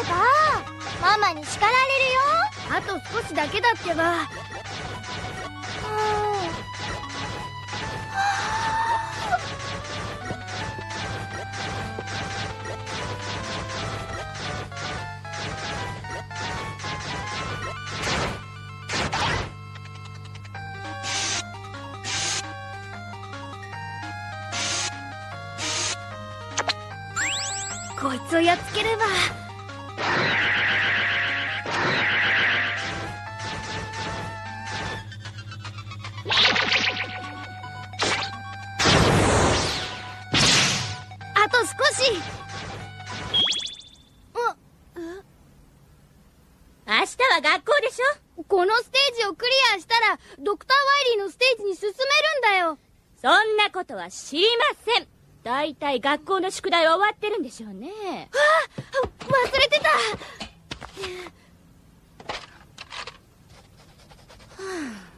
ってばママに叱られるよ。あと少しだけだってば。は学校でしょ？このステージをクリアしたらドクター・ワイリーのステージに進めるんだよ。そんなことは知りません。大体学校の宿題は終わってるんでしょうね。あ忘れてた、はあ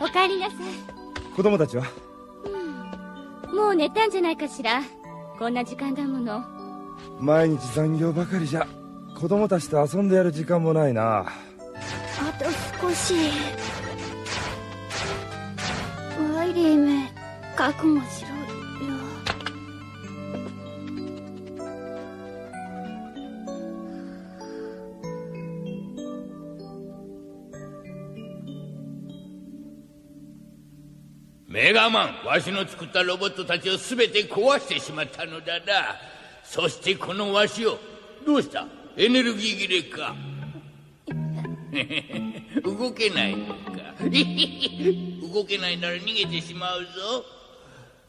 おかえりなさい。子供たちは？うん。もう寝たんじゃないかしら。こんな時間だもの。毎日残業ばかりじゃ。子供たちと遊んでやる時間もないな。あと少し。ワイリーめ覚悟しろよメガマンわしの作ったロボットたちを全て壊してしまったのだな。そしてこのわしをどうした？エネルギー切れか。動けないのか。動けないなら逃げてしまうぞ。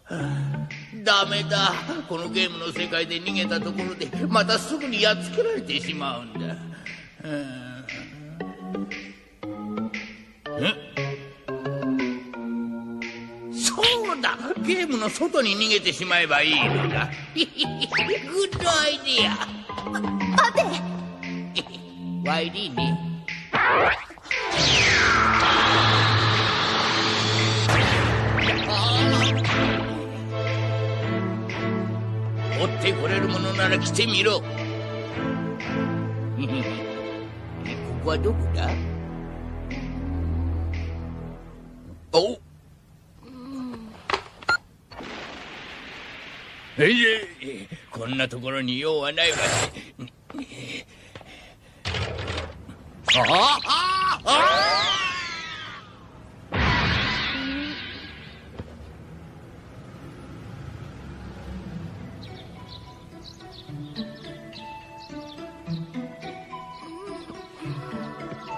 ダメだ。このゲームの世界で逃げたところでまたすぐにやっつけられてしまうんだ。え？っそうだ。ゲームの外に逃げてしまえばいいのだ。グッドアイディア待て。ワイリーね。追ってこれるものなら来てみろ。ここはどこだ？おえいえこんなところに用はないわあ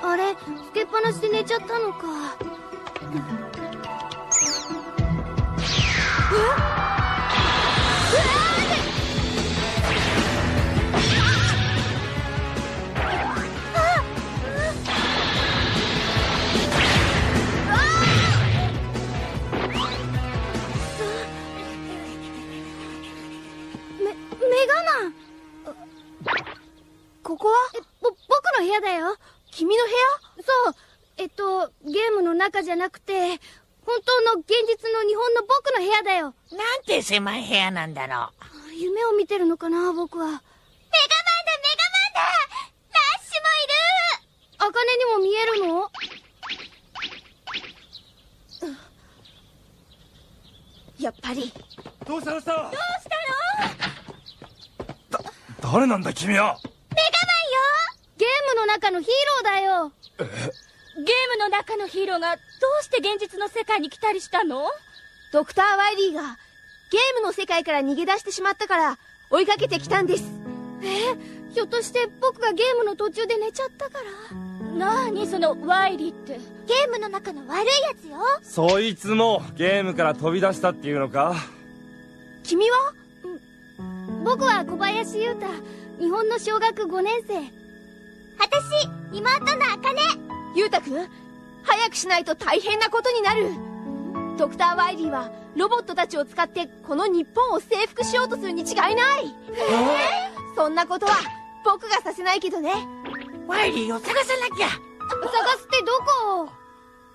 あれつけっぱなしで寝ちゃったのか。メ屋だよ。君の部屋？そう。えっとゲームの中じゃなくて本当の現実の日本の僕の部屋だよ。なんて狭い部屋なんだろう。夢を見てるのかな僕は。メガマンだメガマンだ。ラッシュもいる。アカネにも見えるの？やっぱり。どうしたどうしたどうしたの？誰なんだ君は？の中のヒーローだよ。ゲームの中のヒーローがどうして現実の世界に来たりしたの？ドクター・ワイリーがゲームの世界から逃げ出してしまったから追いかけてきたんです。え？ひょっとして僕がゲームの途中で寝ちゃったから？なにそのワイリーって。ゲームの中の悪いやつよ。そいつもゲームから飛び出したっていうのか？君は？僕は小林優太日本の小学5年生私妹のあかねゆうたくん早くしないと大変なことになる。ドクター・ワイリーはロボットたちを使ってこの日本を征服しようとするに違いない。そんなことは僕がさせないけどね。ワイリーを探さなきゃ。探すってどこ？を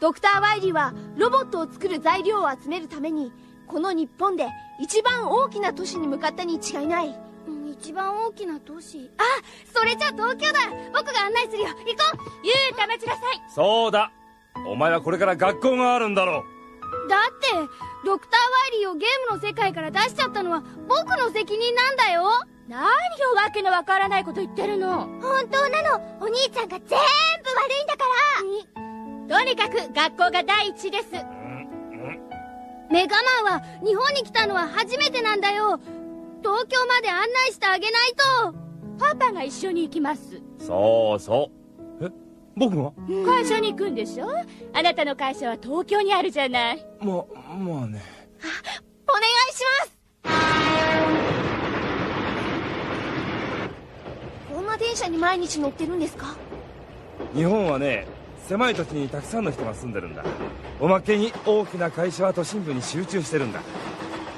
ドクター・ワイリーはロボットを作る材料を集めるためにこの日本で一番大きな都市に向かったに違いない。うん一番大きな都市。あそれじゃ東京だ。僕が案内するよ。行こゆうた待ちなさい。そうだ。お前はこれから学校があるんだろう。だってドクター・ワイリーをゲームの世界から出しちゃったのは僕の責任なんだよ。何よわけのわからないこと言ってるの。本当なの。お兄ちゃんが全部悪いんだから。とにかく学校が第一です。メガマンは日本に来たのは初めてなんだよ東京まで案内してあげないと。パパが一緒に行きます。うそうそう。え僕が？会社に行くんでしょ？あなたの会社は東京にあるじゃない。ままあね。お願いします。こんな電車に毎日乗ってるんですか？日本はね狭い土地にたくさんの人が住んでるんだ。おまけに大きな会社は都心部に集中してるんだ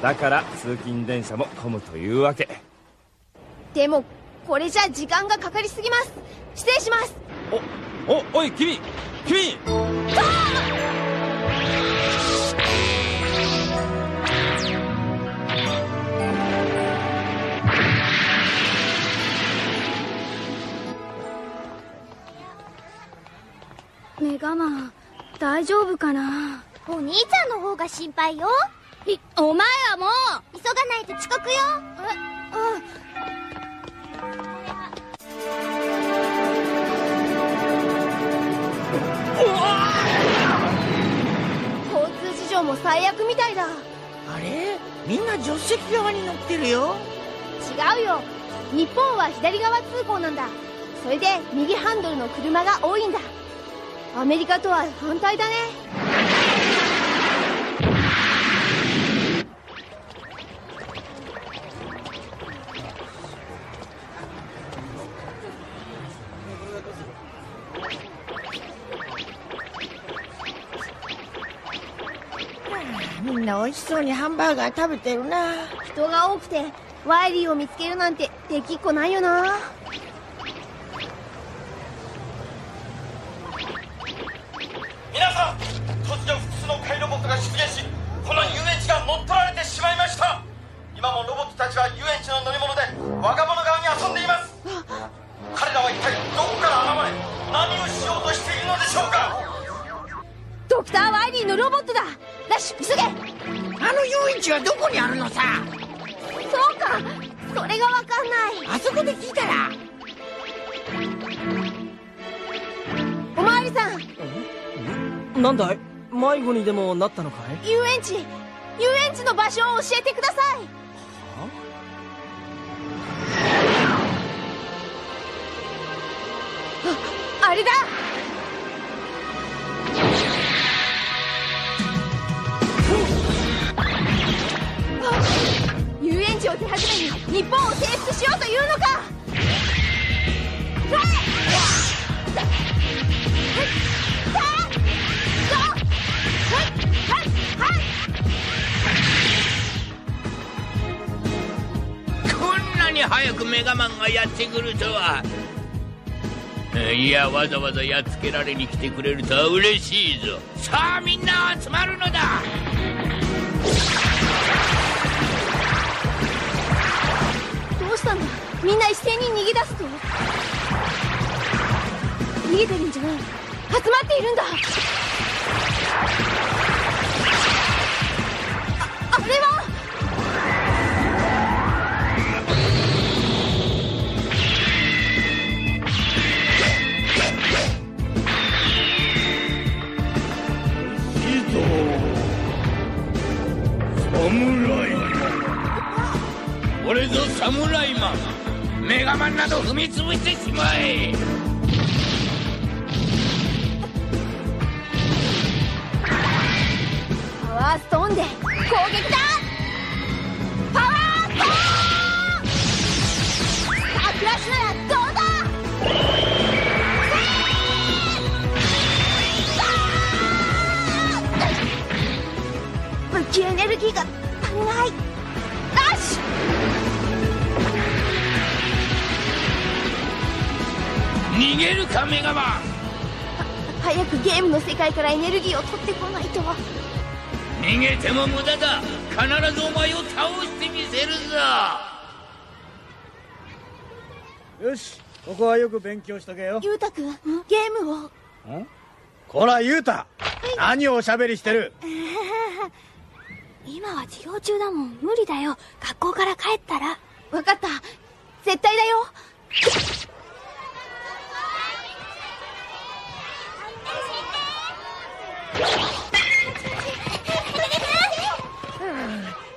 だから通勤電車も混むというわけ。でもこれじゃ時間がかかりすぎます。失礼します。おおおい君君！メガマン大丈夫かな？お兄ちゃんの方が心配よ。いお前はもう急がないと遅刻よ。交通事情も最悪みたいだ。あれ？みんな助手席側に乗ってるよ。違うよ。日本は左側通行なんだ。それで右ハンドルの車が多いんだ。アメリカとは反対だねしそうにハンバーガー食べてるな。人が多くてワイリーを見つけるなんてできっこないよな。皆さん突如複数の怪ロボットが出現しこの遊園地が乗っ取られてしまいました。今もロボットたちは遊園地の乗り物で我が物側に遊んでいます。彼らは一体どこから現れ何をしようとしているのでしょうか。ドクター・ワイリーのロボットだ。ラッシュ急げあの遊園地はどこにあるのさ？そうかそれがわかんない。あそこで聞いたら？おまわりさん。なんだい？迷子にでもなったのかい？遊園地遊園地の場所を教えてください。ああれだ手始めに日本を征服しようというのかこんなに早くメガマンがやってくるとは。いや、わざわざやっつけられに来てくれるとは嬉しいぞ。さあみんな集まるのだしたんだ？みんな一斉に逃げ出すと？逃げてるんじゃない。集まっているんだ。これぞサムライマン。メガマンなど踏み潰してしまえ。パワーストーンで攻撃だ。パワーストーンクラッシュならどうだ。エネルギーが逃げるかメガマン。早くゲームの世界からエネルギーを取ってこないと逃げても無駄だ。必ずお前を倒してみせるぞよしここはよく勉強しとけよ。ゆうたくんゲームを？こらゆうた。何をおしゃべりしてる？今は授業中だもん。無理だよ。学校から帰ったら。分かった。絶対だよ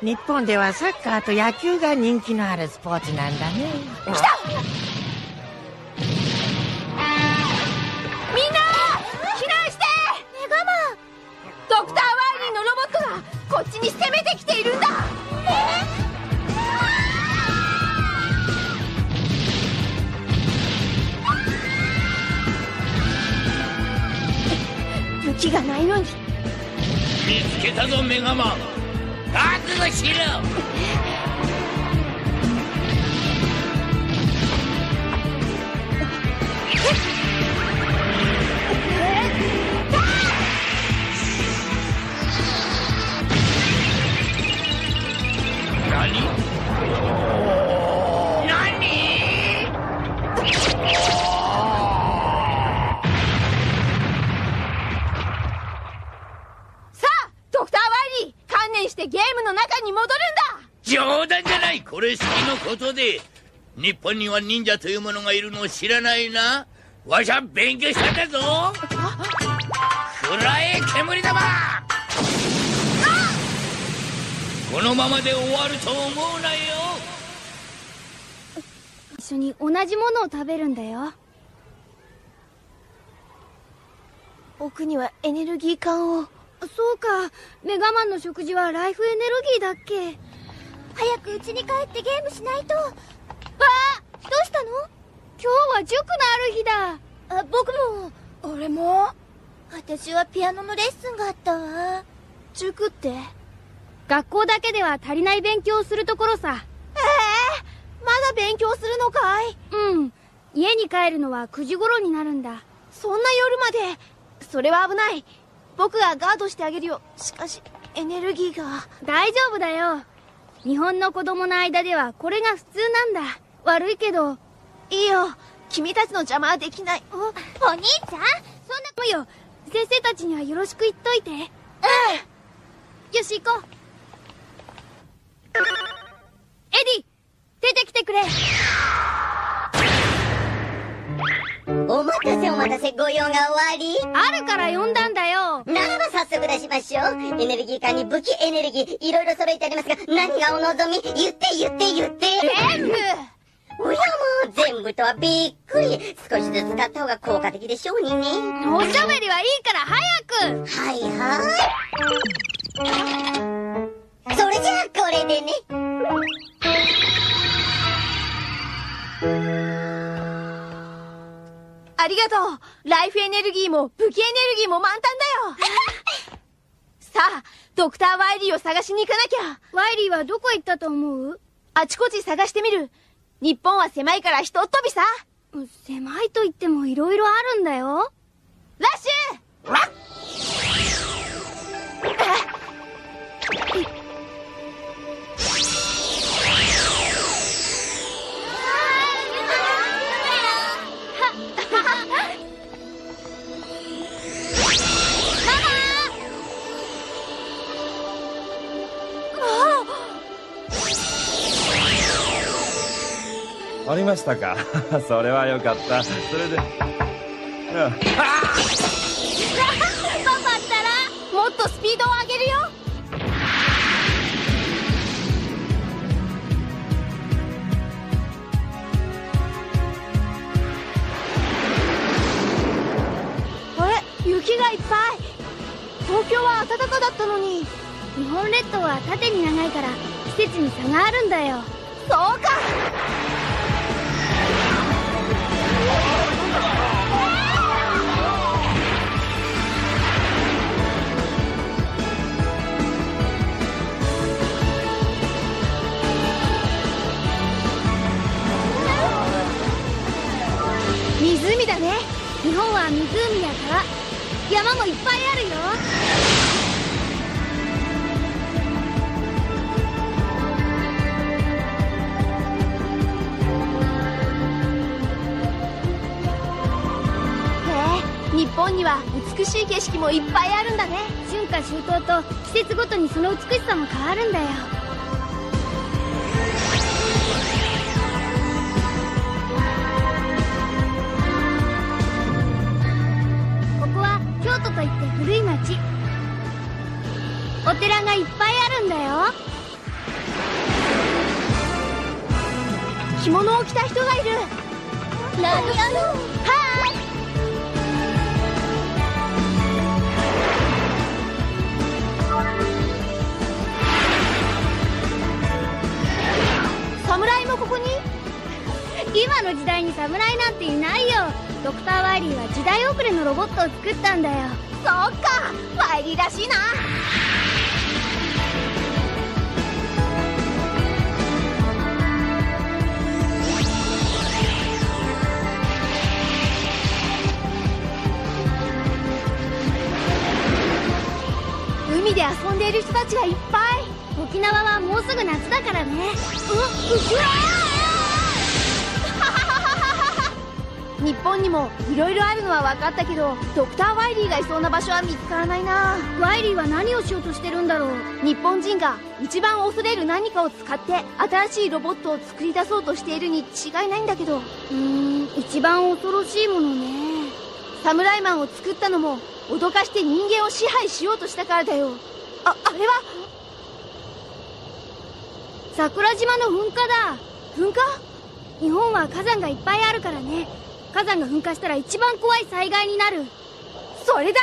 日本ではサッカーと野球が人気のあるスポーツなんだね。みんな避難して！メガマ。ンドクター・ワイリーのロボットがこっちに攻めてきているんだ！武器がないのに。見つけたぞメガマン覚悟しろ何何日本には忍者というものがいるのを知らないな。わしゃ勉強したんだぞ。くらえ煙玉。このままで終わると思うなよ。一緒に同じものを食べるんだよ。僕にはエネルギー缶を。そうか。メガマンの食事はライフエネルギーだっけ。早く家に帰ってゲームしないと。どうしたの？今日は塾のある日だ。あ僕も。俺も。私はピアノのレッスンがあったわ。塾って？学校だけでは足りない勉強をするところさ。ええまだ勉強するのかい？うん。家に帰るのは9時頃になるんだ。そんな夜まで。それは危ない。僕がガードしてあげるよ。しかしエネルギーが。大丈夫だよ。日本の子供の間ではこれが普通なんだ悪いけどいいよ。君たちの邪魔はできない。お兄ちゃん？そんなもうよ。先生たちにはよろしく言っといて。うん。よし行こう。エディ出てきてくれ。お待たせお待たせご用が終わり。あるから呼んだんだよ。ならば早速出しましょう。エネルギー缶に武器エネルギーいろいろ揃えてありますが何がお望み？言って言って言って。全部おやもう全部とはびっくり。少しずつ買った方が効果的でしょうにね。おしゃべりはいいから早く。はいはい。それじゃあこれでね。ありがとう。ライフエネルギーも武器エネルギーも満タンだよ。さあドクター・ワイリーを探しに行かなきゃ。ワイリーはどこ行ったと思う？あちこち探してみる日本は狭いからひとっ飛びさ。狭いと言ってもいろいろあるんだよ。ラッシュ ありましたか？それはよかった。それでうん。パパったらもっとスピードを上げるよ。あれ？雪がいっぱい。東京は暖かだったのに。日本列島は縦に長いから季節に差があるんだよ。そうか。湖だね。日本は湖や川山もいっぱいあるよ。へえ日本には美しい景色もいっぱいあるんだね。春夏秋冬と季節ごとにその美しさも変わるんだよ。古い町お寺がいっぱいあるんだよ。着物を着た人がいる。何あの。はーい侍もここに？今の時代に侍なんていないよ。ドクター・ワイリーは時代遅れのロボットを作ったんだよ。そうか。ワイリーらしいな。海で遊んでいる人たちがいっぱい。沖縄はもうすぐ夏だからね。ううわ日本にもいろいろあるのは分かったけどドクター・ワイリーがいそうな場所は見つからないな。ワイリーは何をしようとしてるんだろう？日本人が一番恐れる何かを使って新しいロボットを作り出そうとしているに違いないんだけど。うーん一番恐ろしいものね。サムライマンを作ったのも脅かして人間を支配しようとしたからだよ。ああれは？桜島の噴火だ。噴火？日本は火山がいっぱいあるからね火山が噴火したら一番怖い災害になる。それだ！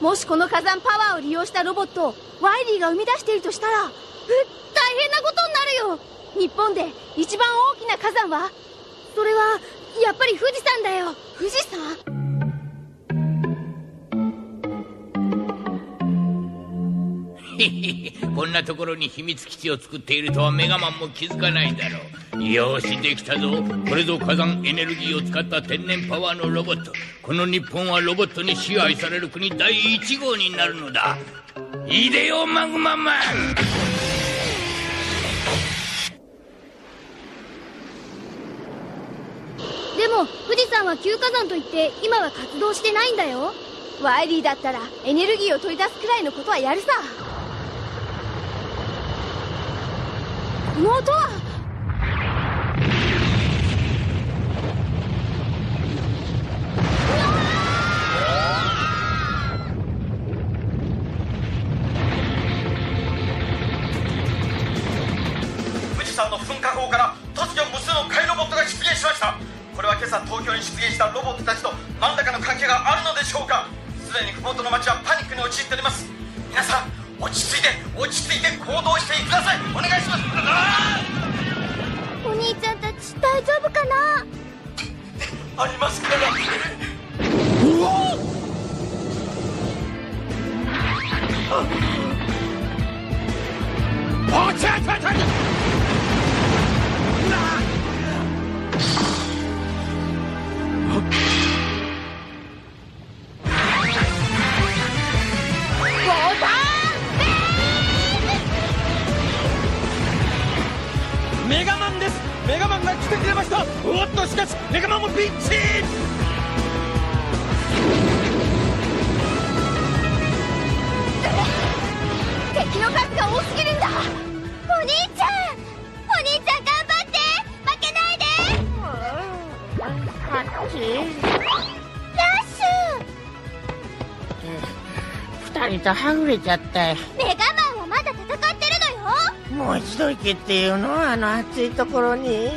もしこの火山パワーを利用したロボットをワイリーが生み出しているとしたら大変なことになるよ！日本で一番大きな火山は？それはやっぱり富士山だよ。富士山？こんなところに秘密基地を作っているとはメガマンも気づかないだろう。よしできたぞ。これぞ火山エネルギーを使った天然パワーのロボット。この日本はロボットに支配される国第1号になるのだ。いでよマグママン。でも富士山は旧火山といって今は活動してないんだよ。ワイリーだったらエネルギーを取り出すくらいのことはやるさ。元は。はぐれちゃった。よュメガマンはまだ戦ってるのよ。もう一度行けっていうの？あの暑いところに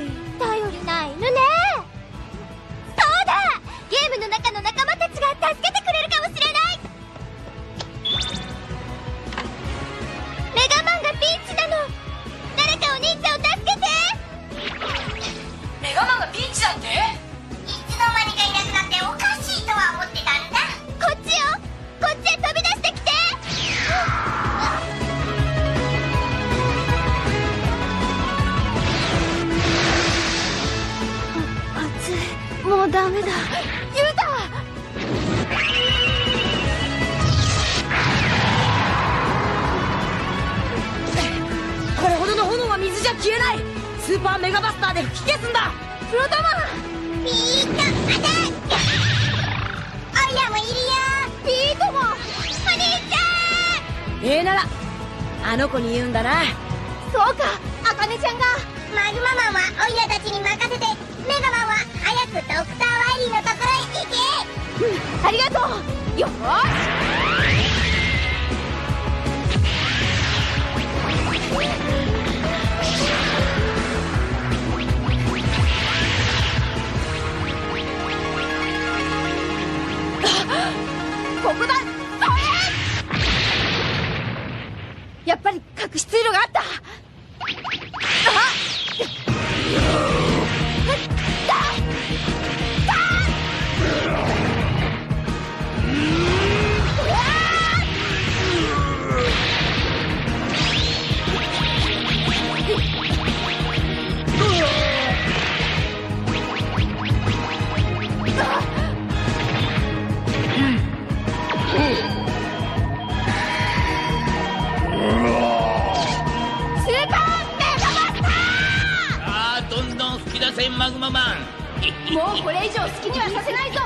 きにはさせないぞ。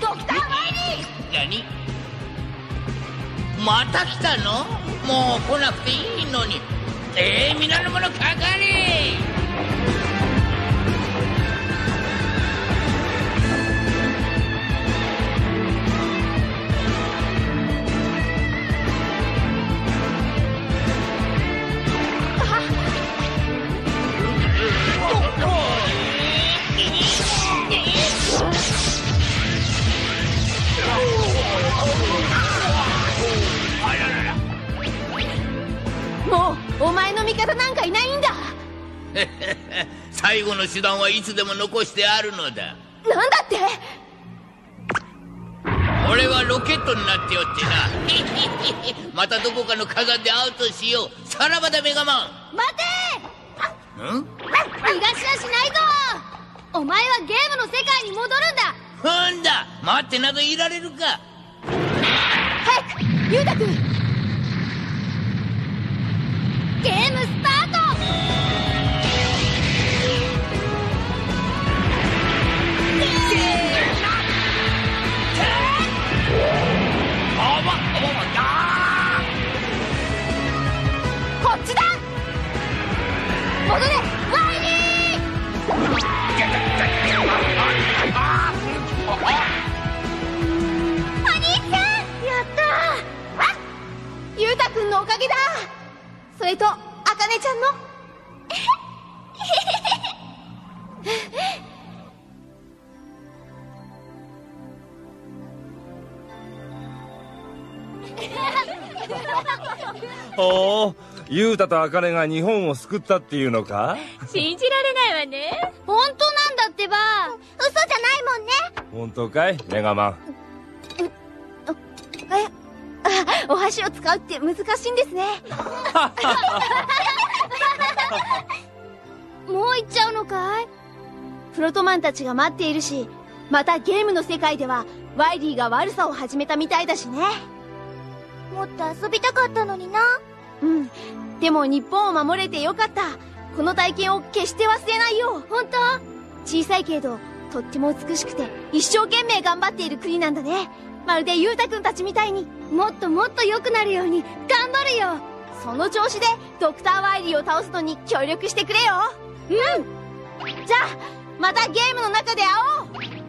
ドクター・ワイリー何？また来たの？もう来なくていいのに。ええー、皆の者かかれ味方なんかいないんだ。最後の手段はいつでも残してあるのだ。なんだって？俺はロケットになっておってな。またどこかの火山で会うとしよう。さらばだメガマ待て！ンん逃がしはしないぞ！お前はゲームの世界に戻るんだ！なんだ！待ってなどいられるか。早くユウタ君ゲームスタート!こっちだ戻れワイリーお兄ちゃんやったユウタ君のおかげだそれとアカネちゃんの。ほう雄太と茜が日本を救ったっていうのか？信じられないわね。本当なんだってば。嘘じゃないもんね。本当かいメガマン お箸を使うって難しいんですね。もう行っちゃうのかい？プロトマンたちが待っているしまたゲームの世界ではワイリーが悪さを始めたみたいだしね。もっと遊びたかったのにな。うん。でも日本を守れてよかった。この体験を決して忘れないよ。本当？小さいけれどとっても美しくて一生懸命頑張っている国なんだねまるでゆうたくんたちみたいにもっともっと良くなるように頑張るよ。その調子でドクター・ワイリーを倒すのに協力してくれよ。うん。じゃあまたゲームの中で会おう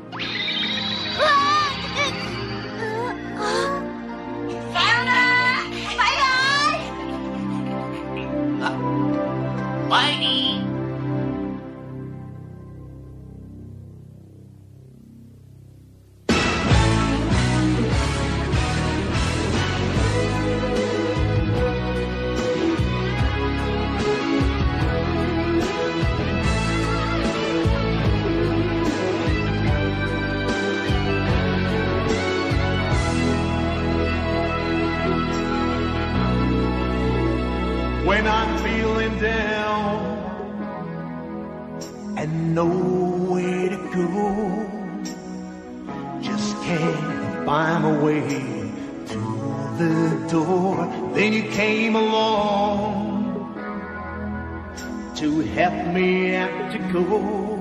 me out to go.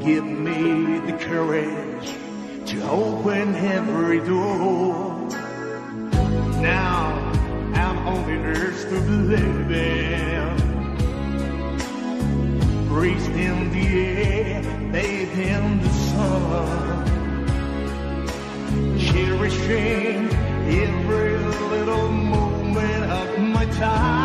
Give me the courage to open every door. Now I'm on the earth of living. Breathed in the air, bathed in the sun. Cherishing every little moment of my time.